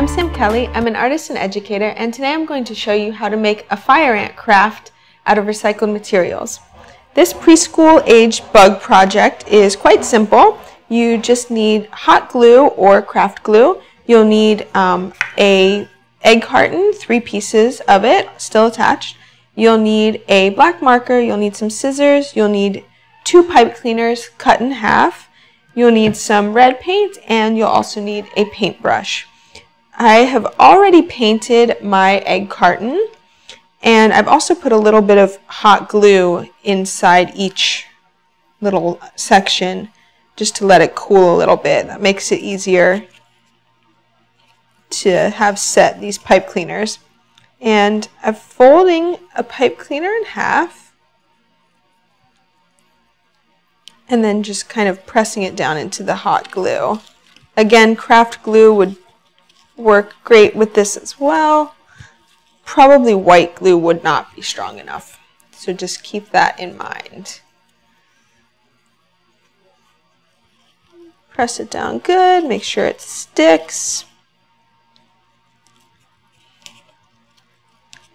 I'm Sam Kelly. I'm an artist and educator, and today I'm going to show you how to make a fire ant craft out of recycled materials. This preschool age bug project is quite simple. You just need hot glue or craft glue. You'll need um, a egg carton, three pieces of it still attached. You'll need a black marker, you'll need some scissors, you'll need two pipe cleaners cut in half, you'll need some red paint, and you'll also need a paintbrush. I have already painted my egg carton and I've also put a little bit of hot glue inside each little section just to let it cool a little bit. That makes it easier to have set these pipe cleaners. And I'm folding a pipe cleaner in half and then just kind of pressing it down into the hot glue. Again, craft glue would work great with this as well. Probably white glue would not be strong enough. So just keep that in mind. Press it down good, make sure it sticks.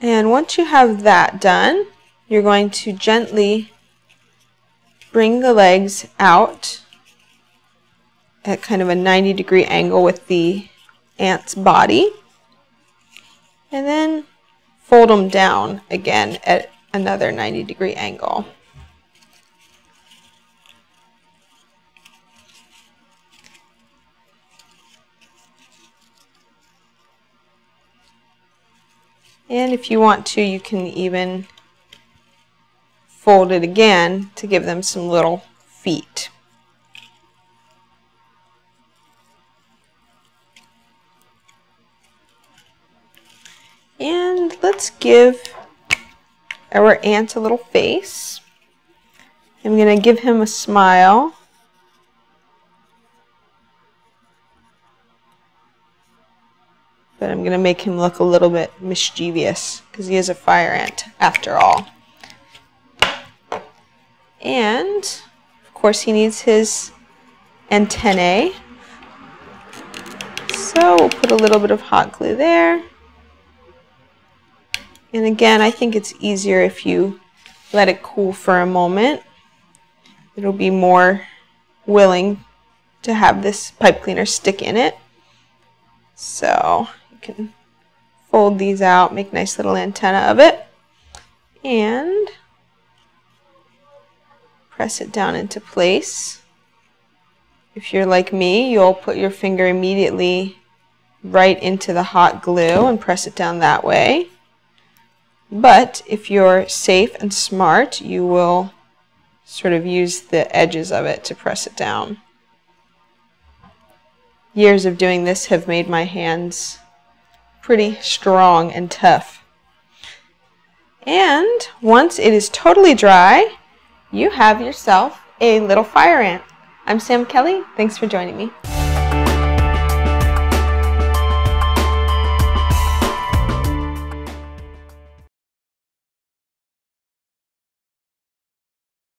And once you have that done, you're going to gently bring the legs out at kind of a 90 degree angle with the ant's body. And then fold them down again at another 90 degree angle. And if you want to, you can even fold it again to give them some little feet. Let's give our ant a little face. I'm going to give him a smile. But I'm going to make him look a little bit mischievous because he is a fire ant after all. And, of course, he needs his antennae. So we'll put a little bit of hot glue there. And again, I think it's easier if you let it cool for a moment. It'll be more willing to have this pipe cleaner stick in it. So you can fold these out, make nice little antenna of it, and press it down into place. If you're like me, you'll put your finger immediately right into the hot glue and press it down that way. But if you're safe and smart, you will sort of use the edges of it to press it down. Years of doing this have made my hands pretty strong and tough. And once it is totally dry, you have yourself a little fire ant. I'm Sam Kelly. Thanks for joining me.